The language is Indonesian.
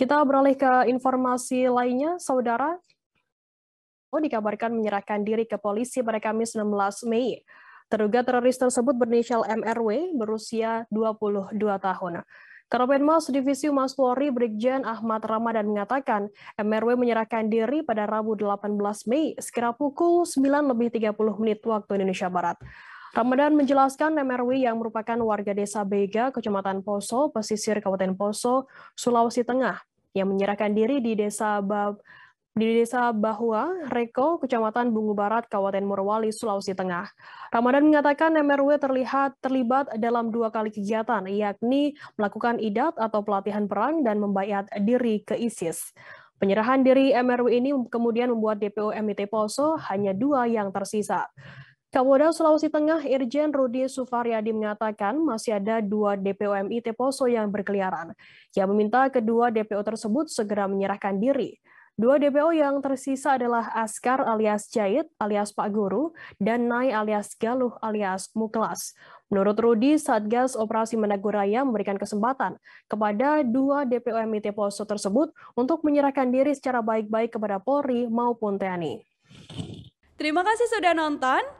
Kita beralih ke informasi lainnya, saudara. Oh, dikabarkan menyerahkan diri ke polisi pada Kamis 16 Mei. Terduga teroris tersebut berinisial MRW berusia 22 tahun. Karopenmas Divisi Humas Polri Brigjen Ahmad Ramadan mengatakan MRW menyerahkan diri pada Rabu 18 Mei sekira pukul 9 lebih 30 menit waktu Indonesia Barat. Ramadan menjelaskan MRW yang merupakan warga desa Bega, Kecamatan Poso, pesisir Kabupaten Poso, Sulawesi Tengah, yang menyerahkan diri di desa Bab di Desa Bahwa, Reko, Kecamatan Bungu Barat, Kabupaten Morowali, Sulawesi Tengah. Ramadan mengatakan MRW terlihat terlibat dalam dua kali kegiatan, yakni melakukan idat atau pelatihan perang dan membayar diri ke ISIS. Penyerahan diri MRW ini kemudian membuat DPO MIT Poso hanya dua yang tersisa. Kapolda Sulawesi Tengah Irjen Rudi Sufaryadi mengatakan masih ada dua DPO MIT Poso yang berkeliaran. Ia meminta kedua DPO tersebut segera menyerahkan diri. Dua DPO yang tersisa adalah Askar alias Jahit alias Pak Guru dan Nai alias Galuh alias Muklas. Menurut Rudi, Satgas Operasi Managuraya memberikan kesempatan kepada dua DPO MIT Poso tersebut untuk menyerahkan diri secara baik-baik kepada Polri maupun TNI. Terima kasih sudah nonton.